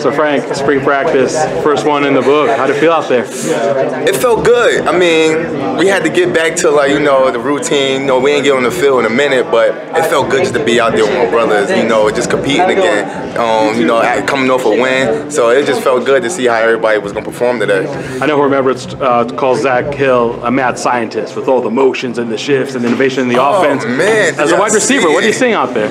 So Frank, spring practice, first one in the book. How'd it feel out there? It felt good. I mean, we had to get back to like you know the routine. You know, we ain't get on the field in a minute, but it felt good just to be out there with my brothers. You know, just competing again. Um, you know, coming off a win. So it just felt good to see how everybody was gonna perform today. I know who remembers uh, calls Zak Hill a mad scientist with all the motions and the shifts and the innovation in the oh, offense. man! As a wide receiver, what are you seeing out there?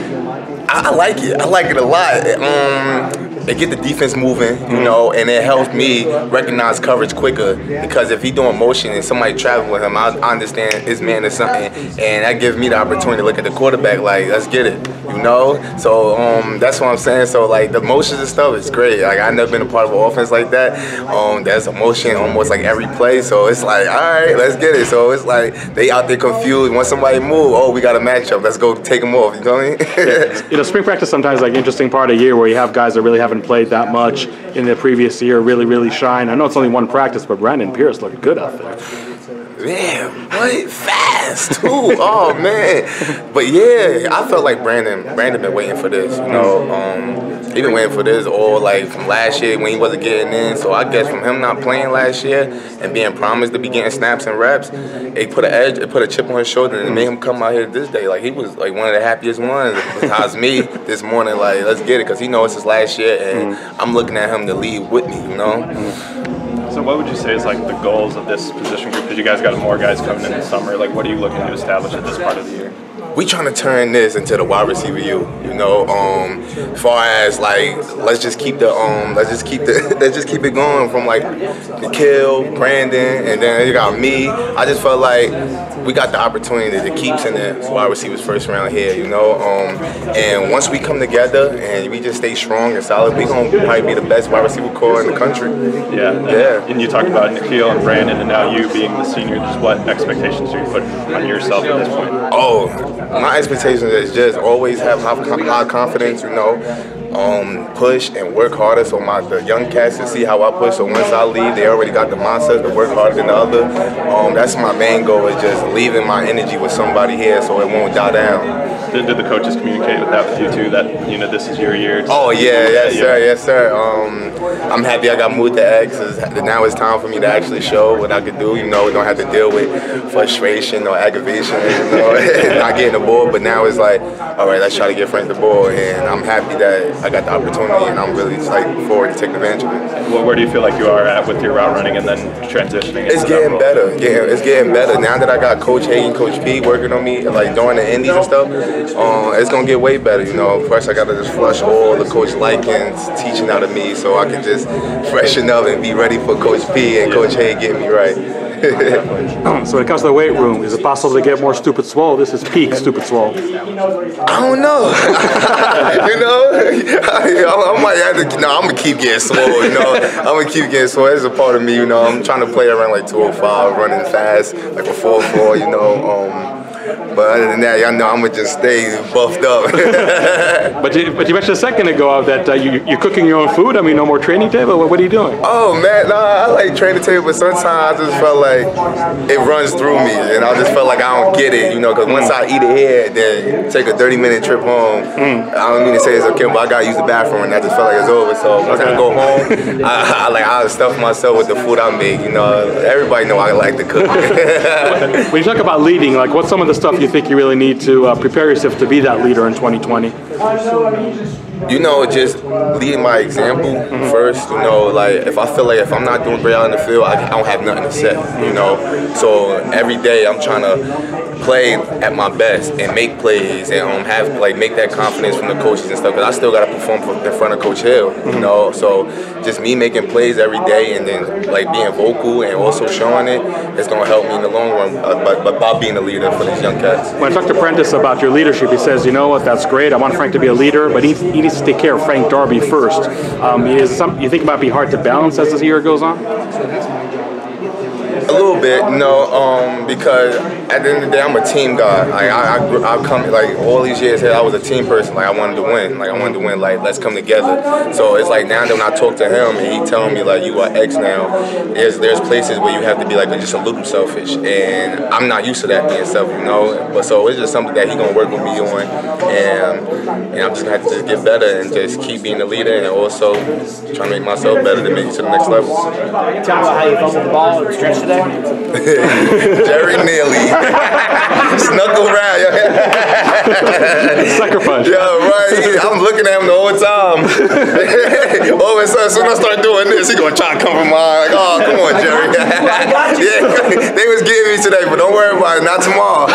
I, I like it. I like it a lot. Um, it get the defense moving, you know, and it helps me recognize coverage quicker because if he doing motion and somebody traveling with him, I, understand his man is something, and that gives me the opportunity to look at the quarterback like, let's get it, you know. So um, that's what I'm saying. So like the motions and stuff is great. Like I've never been a part of an offense like that. Um, there's a motion almost like every play, so it's like, all right, let's get it. So it's like they out there confused. When somebody move, oh, we got a matchup. Let's go take them off. You know what I mean? yeah. You know, spring practice sometimes like interesting part of the year where you have guys that really haven't haven't played that much in the previous year really, really shine. I know it's only one practice, but Brandon Pierce looked good out there. Man, what fast too? oh man, but yeah, I felt like Brandon. Brandon been waiting for this. You know, um, he been waiting for this all like from last year when he wasn't getting in. So I guess from him not playing last year and being promised to be getting snaps and reps, it put an edge, it put a chip on his shoulder and it made him come out here this day. Like he was like one of the happiest ones. Besides me this morning, like let's get it because he knows it's his last year and. I'm looking at him to lead with me. You know. So what would you say is like the goals of this position group? Because you guys got more guys coming in the summer. Like, what are you looking to establish at this part of the year? We trying to turn this into the wide receiver U. You know, um, as far as like, let's just keep the um, let's just keep the let's just keep it going from like N'Keal, Brandon, and then you got me. I just felt like we got the opportunity to keep sending wide receivers first round here. You know, um, and once we come together and we just stay strong and solid, we gonna probably be the best wide receiver core in the country. Yeah, yeah. And you talked about N'Keal and Brandon, and now you being the senior. Just what expectations are you putting on yourself at this point? Oh, my expectations is just always have high confidence, you know, um, push and work harder. So my the young cats can see how I push. So once I leave, they already got the mindset to work harder than the other. Um, that's my main goal is just leaving my energy with somebody here so it won't die down. Did, did the coaches communicate with that with you too? That you know this is your year. Oh yeah, yes sir, yes sir. Um, I'm happy I got moved to X. Now it's time for me to actually show what I could do. You know, we don't have to deal with frustration or aggravation. You know, not getting the ball. But now it's like, all right, let's try to get friends the ball, and I'm happy that I got the opportunity, and I'm really excited forward to taking advantage of it. Well, where do you feel like you are at with your route running and then transitioning? It's getting better. Yeah, it's getting better now that I got Coach Hagan, Coach P working on me, like during the indies and stuff. Um, it's gonna get way better. You know, first I gotta just flush all the Coach Likens teaching out of me, so I can just freshen up and be ready for Coach P and Coach Hay getting me right. so when it comes to the weight room, is it possible to get more stupid swole? This is peak stupid swole. I don't know. you know, I, I, might have to. No, I'm gonna keep getting swole. You know, I'm gonna keep getting swole. It's a part of me. You know, I'm trying to play around like 205, running fast, like a 4-4. You know. Um, but other than that, y'all know I'm gonna just stay buffed up. but you, but you mentioned a second ago that uh, you, you're cooking your own food. I mean, no more training table. What, what are you doing? Oh man, no, I like training table, but sometimes I just felt like it runs through me, and I just felt like I don't get it, you know, because once I eat it here, then take a 30 minute trip home. Mm. I don't mean to say it's okay, but I gotta use the bathroom, and I just felt like it's over. So once okay. I go home, I, I like I stuff myself with the food I make. You know, everybody know I like to cook. when you talk about leading, like what's some of the stuff you think you really need to uh, prepare yourself to be that leader in 2020? you know, just leading my example mm-hmm. first. You know, like if I feel like if I'm not doing great out in the field, I, I don't have nothing to say. You know, so every day I'm trying to play at my best and make plays and um, have like make that confidence from the coaches and stuff. Because I still got to perform in front of Coach Hill. You mm-hmm. know, so just me making plays every day and then like being vocal and also showing it is gonna help me in the long run. Uh, but, but by being a leader for these young cats. When I talked to Prentice about your leadership, he says, you know what, that's great. I want Frank to be a leader, but he, he needs to take care of Frank Darby first. Um, is some, you think it might be hard to balance as the year goes on? A little bit, know, um, because at the end of the day, I'm a team guy. Like I, I, grew- I've come like all these years here, I was a team person. Like I wanted to win. Like I wanted to win. Like let's come together. So it's like now that when I talk to him and he telling me like you are X now, there's there's places where you have to be like just a little selfish, and I'm not used to that being selfish, you know. But so it's just something that he gonna work with me on, and and I'm just gonna have to just get better and just keep being the leader, and also trying to make myself better to make it to the next level. About how you the ball in the stretch today. Jerry Neely snuck around. Sucker punch. Yo, right. I'm looking at him the whole time. All of a sudden, as soon as I start doing this, he gonna try to come from behind. Like, oh, come on, Jerry. I got you. yeah, they was giving me today, but don't worry about it. Not tomorrow.